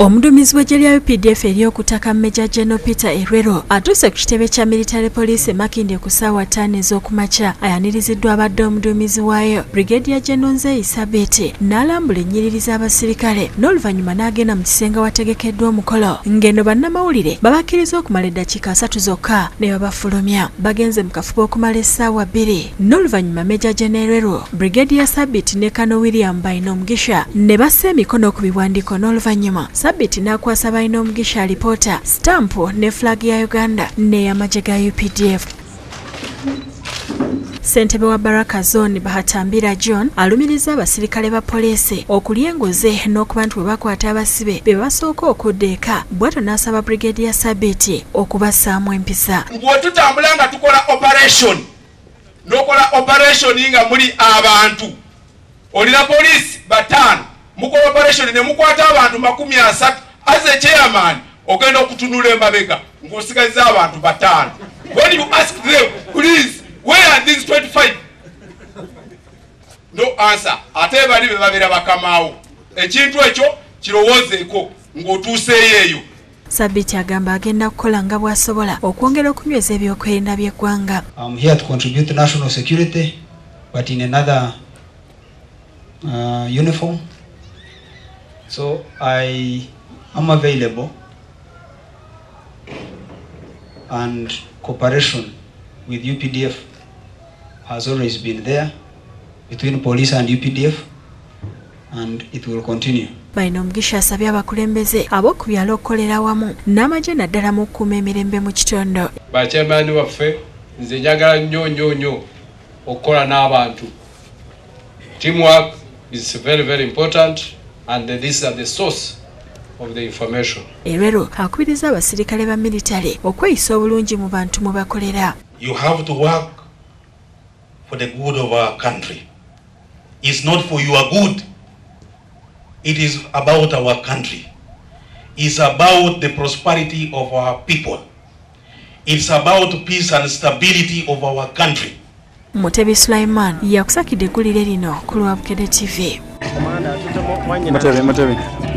omuduumizi w'eggye lya updf ery'okutaka meja geno peter erwero atuuse ku kitebe kya military police makindi ku ssaawa ttaano ez'okumakya. Ayaniriziddwa abadde omuduumizi waayo brigadia geno nze isabeti n'alambula ennyiriri z'abasirikale n'oluvannyuma n'agenda mu kisenge wategekeddwa omukolo. Ng'eno bannamawulire babakkiriza okumala eddakiika asatu zokka ne babafulumya. Bagenze mu kafuba okumala essaawa bbiri. N'oluvannyuma meja geno erwero brigadia sabiti ne kano william bayina omugisha ne bassa emikono ku biwandiiko n'oluvannyuma sabiti n'akwasa balina omugisha alipoota sitampu ne fulagi ya uganda n'eyamagye ga updf ssentebe wa baraka zone bahatambira john alumiriza abasirikale ba poliisi okulya engoze n'okuba nti bwe bakwata abasibe be basooka okudda eka bw'atyo n'asaba brigedi ya sabiti okubassaamu empisa. Bwe tutambula nga tukola operation n'okola operation nga muli abantu olina poliisi bataano mukola operation ne mukwata abantu makumi asatu. Aze chairman ogenda okutunula emabega ng'osigaliza abantu bataano. When you ask them please where are these 25 no answer. Ate bali be babeera bakamaawo. Ekintu ekyo kirowoozeeko ng'otuuseeyo eyo. Sabiti agamba agenda kukola nga bw'asobola okwongera okunyweza ebyokwerinda by'eggwanga. I'm here to contribute to national security, but in another uh, uniform. So I am available. And cooperation with UPDF has always been there between police and UPDF and it will continue. balina omugisha asabye abakulembeze ab'oku byalo okukolera wamu. N'amagye naddala mu kukuuma emirembe mu kitundu bakyamaani baffe nze njagala nnyo nnyo nnyo okukola n'abantu. Teamwork is very very important and these are the source of the information erwero akubiriza abasirikale ba miritale okweyisa obulungi mu bantu mwe bakolera You have to work for the good of our country. It's not for your good. It is about our country. It's about the prosperity of our people. It's about peace and stability of our country. mutebi sulaiman yakusakidde eggulire lino ku lwa bukede tv moteur bi moteur bi.